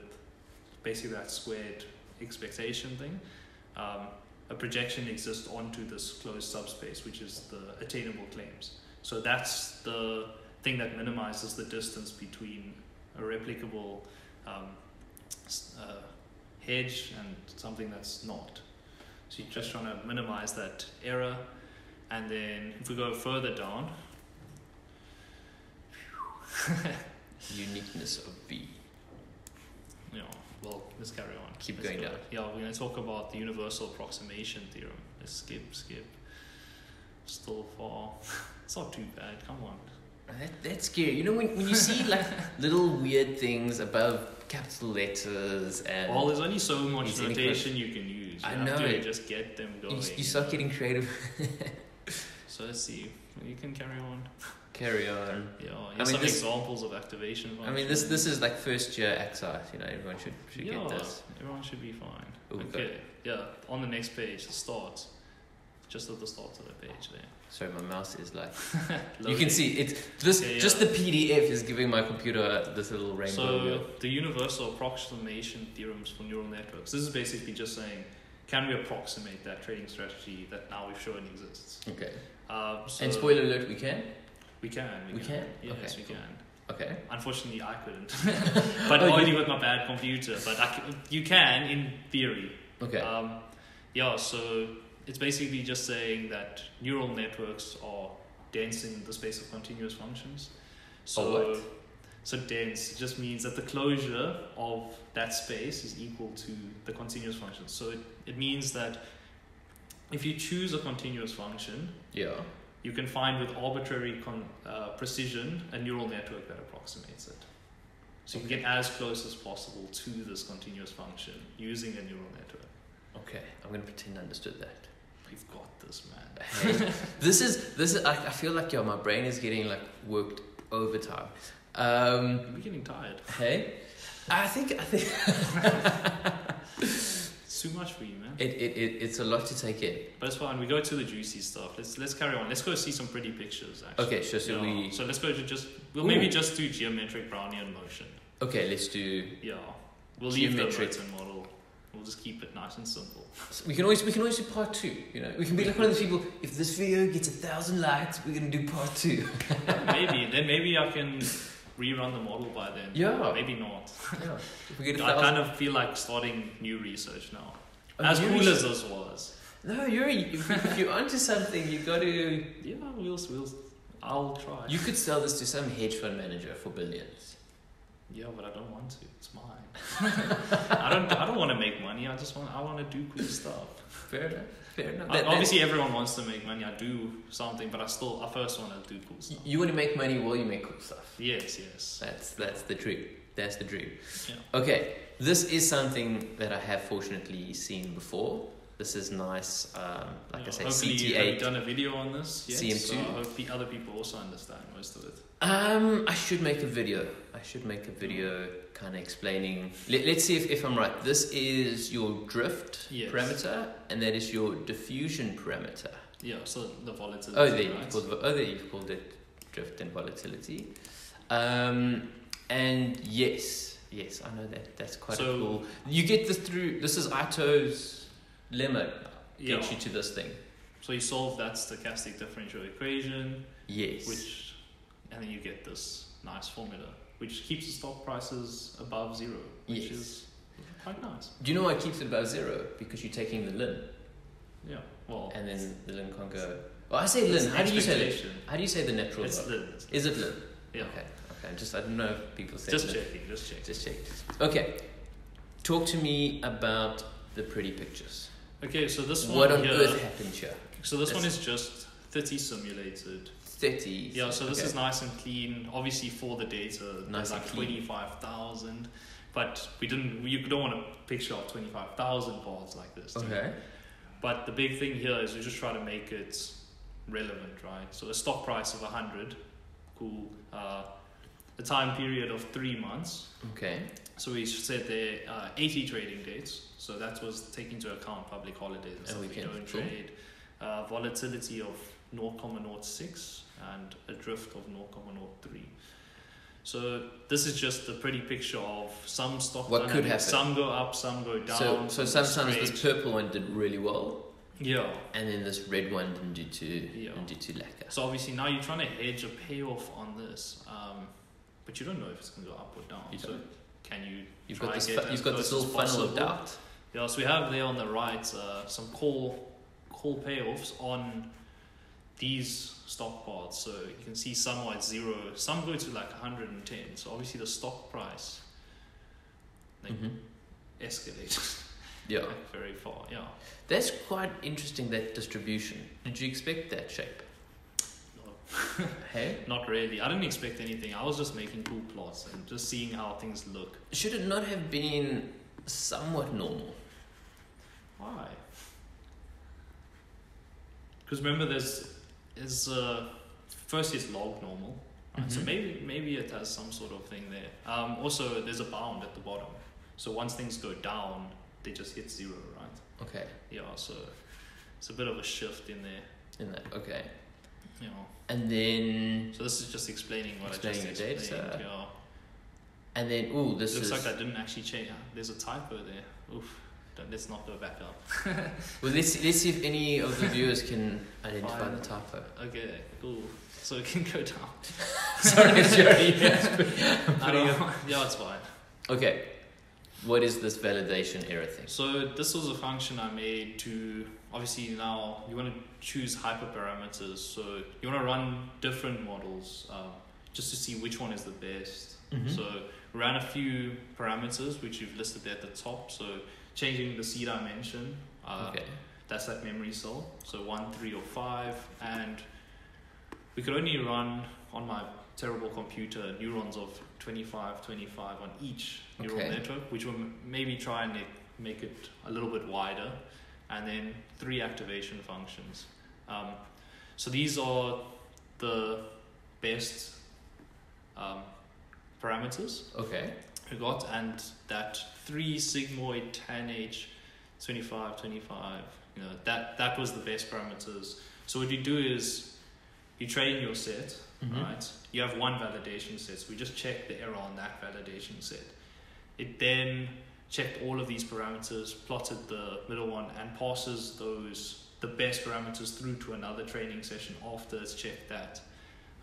basically that squared expectation thing, um, a projection exists onto this closed subspace, which is the attainable claims. So that's the thing that minimizes the distance between a replicable um, uh, hedge and something that's not. So you're just trying to minimize that error. And then if we go further down, Uniqueness of V. Yeah, well, let's carry on. Keep Let's going go. down. Yeah, we're going to talk about the universal approximation theorem. Let's skip, skip. Still far. It's not too bad. Come on. That, that's scary. You know when, when you see like little weird things above capital letters and well, there's only so much notation you can use. You I have know to just get them you, going. you start know. getting creative. So let's see. You can carry on. Carry on. Yeah, I mean, some this- examples of activation. I mean, this this is like first year exercise. You know, everyone should should yeah, get this. everyone should be fine. Ooh, okay. okay, yeah. On the next page, it starts. Just at the start of the page there. Sorry, my mouse is like you can see it. This Yeah, just the PDF is giving my computer this little rainbow. So wheel. the universal approximation theorems for neural networks. This is basically just saying, can we approximate that trading strategy that now we've shown exists? okay. Um, so and spoiler alert, we can. we can. We, We can? Yes, Okay, we cool. can. Okay. Unfortunately, I couldn't, but Oh, you- only with my bad computer. But I c you can in theory. Okay. Um, yeah, so it's basically just saying that neural networks are dense in the space of continuous functions. So, what? so dense just means that the closure of that space is equal to the continuous function. So it, it means that if you choose a continuous function, yeah. you can find with arbitrary con- uh, precision a neural network that approximates it. So you can get as close as possible to this continuous function using a neural network. Okay. I'm gonna pretend I understood that. We've got this, man. This is this is. I, I feel like yo, my brain is getting like worked overtime. Um, We're getting tired. hey, I think I think It's too much for you, man. it, it, it it's a lot to take in. But it's fine. We go to the juicy stuff. Let's let's carry on. Let's go see some pretty pictures. Actually. Okay, sure. So Yeah. we So let's go to just. We'll Ooh. maybe just do geometric Brownian motion. okay. Let's do. Yeah. We'll leave the Geometric. Merton model. We'll just keep it nice and simple. We can always we can always do part two. You know, we can be like one of those people. If this video gets a thousand likes, we're gonna do part two. maybe then maybe I can rerun the model by then. Yeah. Maybe not. yeah. If we get a I thousand. kind of feel like starting new research now. Oh, As cool as this was. No, you're if, if you're onto something, you got to. Yeah, we'll we'll. I'll try. You could sell this to some hedge fund manager for billions. Yeah, but I don't want to. It's mine. I don't. I don't want to make money. I just want. I want to do cool stuff. Fair enough. Fair enough. I- That- that- obviously, everyone wants to make money. I do something, but I still. I first want to do cool stuff. you want to make money while you make cool stuff. Yes, yes. That's that's the dream. That's the dream. Yeah. Okay, this is something that I have fortunately seen before. This is nice. Um, like Yeah, I said, hopefully you have done a video on this. Yes, CM2. So I hope pe- other people also understand most of it. Um, I should make a video. I should make a video kind of explaining. Let, let's see if, if I'm right. This is your drift Yes. parameter, and that is your diffusion parameter. Yeah. So the volatility. Oh, there right? you've called, oh, there you've called it drift and volatility. Um, and yes, yes, I know that that's quite So- cool. You get this through. This is Itô's lemma Yeah. gets you to this thing. So you solve that stochastic differential equation, Yes. which, and then you get this nice formula, which keeps the stock prices above zero, which Yes. is quite nice. Do you know why it keeps it above zero? Because you're taking the lin, Yeah. Well, and then the lin can't go. Well, I say lin. How do you say it? How do you say the natural? It's lin. Is it lin? Yeah. Okay. Okay. Just I don't know if people say Just lin. checking. Just checking. Just check. Okay. Talk to me about the pretty pictures. Okay, so this one What on here, earth happened here? So this one is just 30 simulated. 30. Yeah, so this okay. is nice and clean. Obviously, for the data, Nice there's like 25,000. But we didn't, you don't want a picture of 25,000 balls like this. do you? Okay. But the big thing here is we just try to make it relevant, right? So a stock price of 100, cool. Uh, a time period of three months. Okay. So we said there uh, 80 trading dates. So that was taking into account public holidays and And stuff we don't trade. Uh, volatility of 0.06 and a drift of 0.03. So this is just a pretty picture of some stock What could happen. Some go up, some go down. so so sometimes this purple one did really well, yeah. and then this red one didn't do too Yeah. didn't do too lacquer. So obviously now you're trying to hedge a payoff on this, um, but you don't know if it's going to go up or down. You so don't. can you? You've try got this fu- you've got this little funnel of doubt. Yeah, so we have there on the right uh, some call call payoffs on these stock parts. So you can see some are at zero, some go to like 110. So obviously the stock price like Mhm. escalates Yeah. like very far. Yeah. That's quite interesting that distribution. Did you expect that shape? No, Hey? not really. I didn't expect anything. I was just making cool plots and just seeing how things look. Should it not have been somewhat normal? Why? Because remember, there's is uh, first is log normal, right? so Mhm. maybe maybe it has some sort of thing there. Um, also, there's a bound at the bottom, so once things go down, they just hit zero, right? Okay. Yeah, so it's a bit of a shift in there, In that. Okay. you know. And then So this is just explaining what Explaining I just the data. Yeah, and then ooh, this looks is like I didn't actually change. There's a typo there. Oof. Let's not go back up. well. Let's let's see if any of the viewers can identify Fine. the typo. Okay, cool. So it can go down. Sorry, it's. I don't. Yeah, it's fine. Okay. What is this validation error thing? So this was a function I made to obviously now you want to choose hyperparameters. So you want to run different models um, just to see which one is the best. Mhm. So we ran a few parameters which you've listed there at the top. So changing the C dimension. Uh, okay. That's that memory cell. So one, three, or five, and we could only run on my terrible computer neurons of 25, 25 on each neural Okay. network, which will maybe try and make- make it a little bit wider, and then three activation functions. Um, so these are the best um, parameters Okay. Got and that 3 sigmoid tan h 25 25 you know that that was the best parameters. So what you do is you train your set Mhm. right? You have one validation set. So we just check the error on that validation set. It then checked all of these parameters plotted the middle one and passes those the best parameters through to another training session after it's checked that.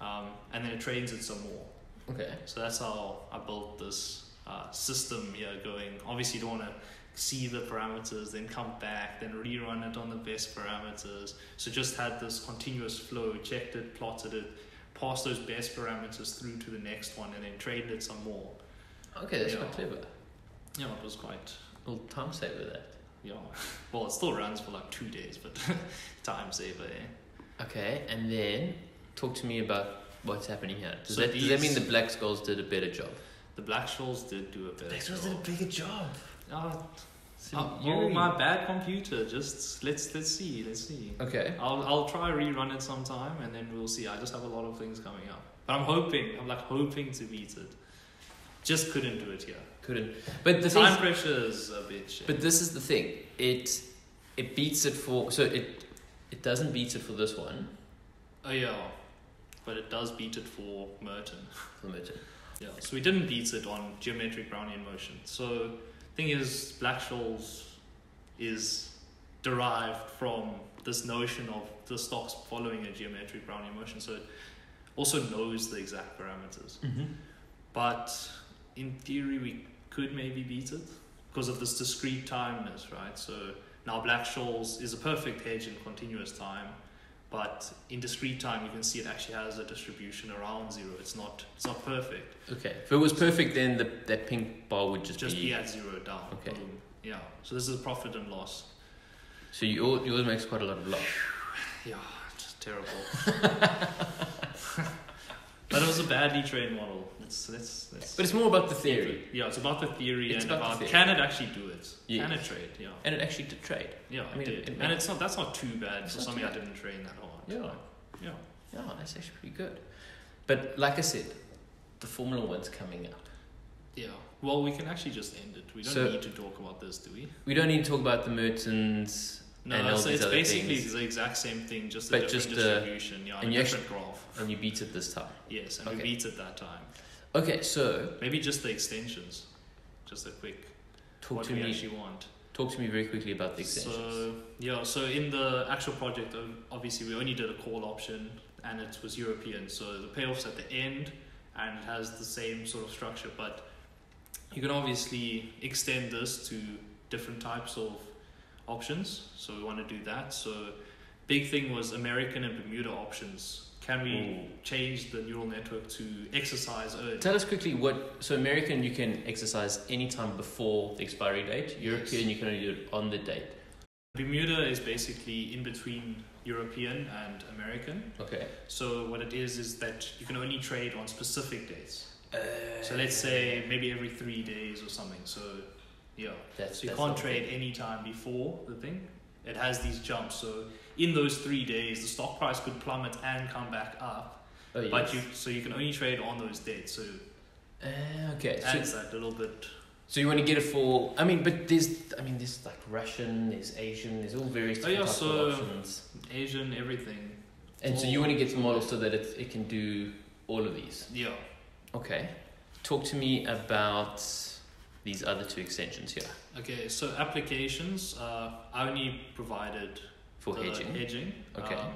Um, and then it trains it some more. Okay. so that's how I built this uh, system here going. Obviously, you don't want to see the parameters, then come back, then rerun it on the best parameters. So just had this continuous flow, checked it, plotted it, passed those best parameters through to the next one, and then trained it some more. Okay, that's Yeah. quite clever. Yeah, it was quite. little time saver that. Yeah, well, it still runs for like two days, but time saver. Eh? Okay, and then talk to me about what's happening here. Does, So that, does that mean the Black-Scholes did a better job? The Black-Scholes did do a better job. bigger job. Ah, So oh, you oh, my bad computer. Just let's let's see, let's see. Okay. I'll I'll try rerun it sometime and then we'll see. I just have a lot of things coming up. But I'm hoping, I'm like hoping to beat it. Just couldn't do it here. Couldn't. But the Time pressure is a bit shit. But this is the thing. It it beats it for so it it doesn't beat it for this one. oh yeah. but it does beat it for Merton. Limited. Yeah, so we didn't beat it on geometric Brownian motion. So thing is, Black-Scholes is derived from this notion of the stocks following a geometric Brownian motion. So it also knows the exact parameters. Mm-hmm. But in theory, we could maybe beat it because of this discrete timeness, right? So now Black-Scholes is a perfect hedge in continuous time, but in discrete time, you can see it actually has a distribution around zero. It's not it's not perfect. Okay. If it was perfect, then the, that pink bar would just, Just be. be at zero down. Okay. Boom. Yeah. So this is profit and loss. So you, yours makes quite a lot of loss. Yeah, just terrible. but it was a badly trained model. It's, it's, it's But it's more about the theory. Yeah, it's about the theory It's and about about, can it actually do it? Can it trade? Yeah. And it actually did trade. Yeah, I mean, it it- did. it and it's not that's not too bad It's for something I didn't train that. Yeah. Yeah. Yeah, that's actually pretty good. But like I said, the Formula One's coming up. Yeah. Well, we can actually just end it. We don't So- need to talk about this, do we? We don't need to talk about the Mertens, No, And all so these it's other basically things. the exact same thing, just a different just, uh, distribution. yeah, and a you different graph. and you beat it this time. Yes, and Okay. we beat it that time. Okay, so Maybe just the extensions. Just a quick talk what to we me. actually want. Talk to me very quickly about the extensions. So yeah, so in the actual project, um, obviously we only did a call option, and it was European. So the payoffs at the end, and it has the same sort of structure. But you can obviously extend this to different types of options. So we want to do that. So big thing was American and Bermuda options. Can we Ooh. change the neural network to exercise early? Tell us quickly what. So American, you can exercise anytime before the expiry date. European, you can only do it on the date. Bermuda is basically in between European and American. Okay. So what it is is that you can only trade on specific dates. So uh, let's say maybe every three days or something. So yeah, that's, so you that's can't trade any time before the thing. It has these jumps. So in those three days, the stock price could plummet and come back up. Oh, yes. But you so you can only trade on those dates. So Uh, okay. So, adds that little bit. so you want to get it for? I mean, but there's. I mean, there's like Russian, there's Asian, there's all various Oh, different yeah, types so- of options. Asian everything. And so you want to get the model so that it it can do all of these. Yeah. Okay. Talk to me about these other two extensions here Okay. So applications. Uh, I only provided for hedging. hedging. Okay. Um,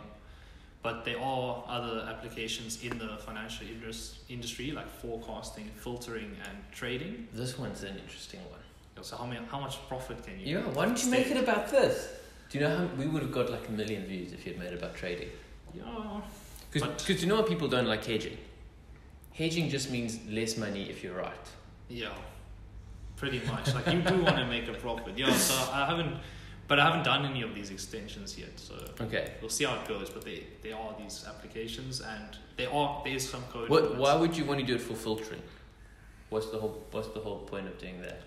but there are other applications in the financial indus- industry like forecasting, filtering, and trading. This one's an interesting one. So how many, how much profit can you? Yeah, why don't you make it about this? Do you know how we would have got like a million views if you'd made it about trading? Yeah. Because you know what people don't like hedging? Hedging just means less money if you're right. Yeah. Pretty much. Like you do want to make a profit. Yeah. So I haven't, but I haven't done any of these extensions yet. So Okay. we'll see how it goes. But they there are these applications and there are there is some code. What? Why would you want to do it for filtering? What's the whole What's the whole point of doing that?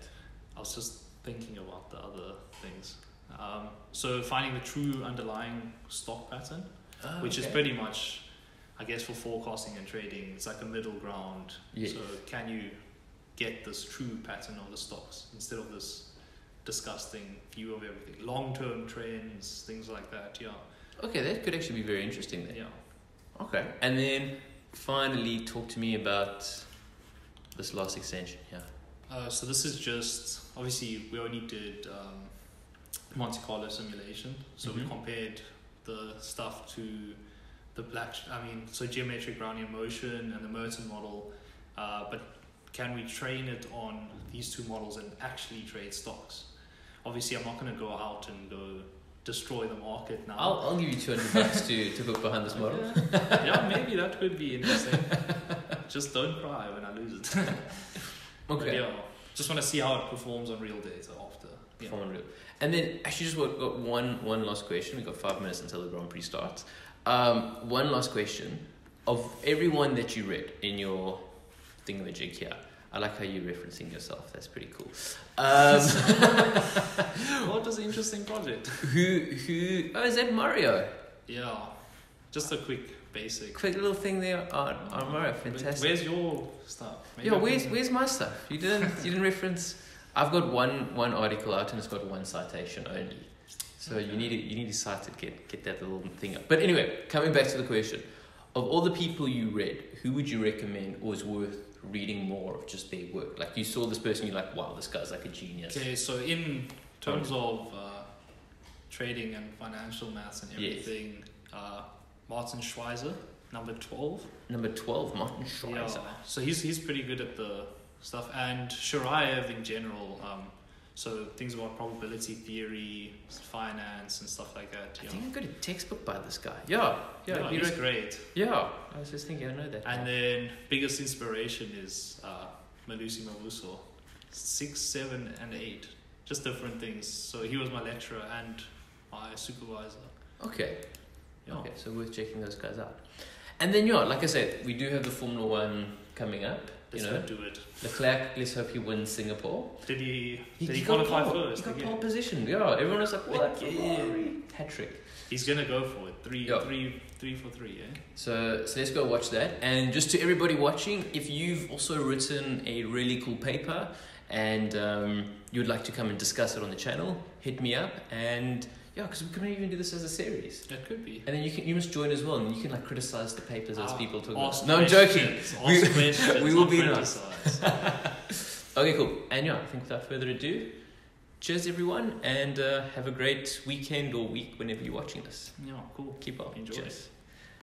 I was just thinking about the other things. Um, so finding the true underlying stock pattern, Oh, which is pretty much, I guess, for forecasting and trading, it's like a middle ground. Yes. So can you get this true pattern of the stocks instead of this disgusting view of everything, long term trends, things like that. Yeah, Okay, that could actually be very interesting then. yeah. Okay. And then finally, talk to me about this last extension. Yeah. Uh, so this is just obviously we only did um, Monte Carlo simulation, so we Mhm. compared the stuff to the black. I mean, so geometric Brownian motion and the Merton model, uh, but can we train it on these two models and actually trade stocks? Obviously, I'm not going to go out and go destroy the market now. I'll, I'll give you 200 bucks to, to look behind this model. Yeah. yeah, maybe that could be interesting. Just don't cry when I lose it. But Okay. yeah, just want to see how it performs on real data after. Yeah. Perform real. And then actually just got, got one one last question. We've got five minutes until the Grand Prix starts. Um, one last question. Of everyone that you read in your thingamajig here, I like how you're referencing yourself. That's pretty cool. Um, What was an interesting project? who who? Oh, is that Mario? Yeah, just a quick basic. Quick little thing there on, on Mario. Fantastic. Where's your stuff? Maybe Yeah, where's where's my stuff? You didn't you didn't reference. I've got one one article out and it's got one citation only. So you need to you need to cite it, get get that little thing up. But anyway, coming back to the question, of all the people you read, who would you recommend was worth reading more of just their work? Like you saw this person, you're like, wow, this guy's like a genius. Okay, so in terms of uh, trading and financial maths and Yes. everything, uh, Martin Schweizer, number 12. Number 12, Martin Schweizer. Yeah, so he's, he's pretty good at the stuff. And Shiryaev in general, um, so things about probability theory, finance, and stuff like that. I Yeah, think I got a textbook by this guy. Yeah, yeah, yeah he he's wrote- great. yeah. I was just thinking, I know that. And then biggest inspiration is uh, Malusi Mavuso, six, seven, and eight, just different things. So he was my lecturer and my supervisor. okay, Yeah. okay, so worth checking those guys out. And then, yeah, like I said, we do have the Formula One coming up. Let's you know, do it. Leclerc, let's hope he wins Singapore. Did he? He, did he, got qualify pole. first? He got again? pole position. Yeah, everyone was like, what? Ferrari. Hat trick. He's gonna go for it. Three, Yeah. three, three for three. Eh? So, so let's go watch that. And just to everybody watching, if you've also written a really cool paper and um, you'd like to come and discuss it on the channel, hit me up. And yeah, because we can maybe even do this as a series. That could be. And then you can you must join as well, and you can like criticize the papers as Ah, people talk about. No, I'm joking. We- we will be nice. Okay, cool. And yeah, I think without further ado, cheers everyone, and uh, have a great weekend or week whenever you're watching this. yeah, cool. Keep up. Enjoy. Cheers.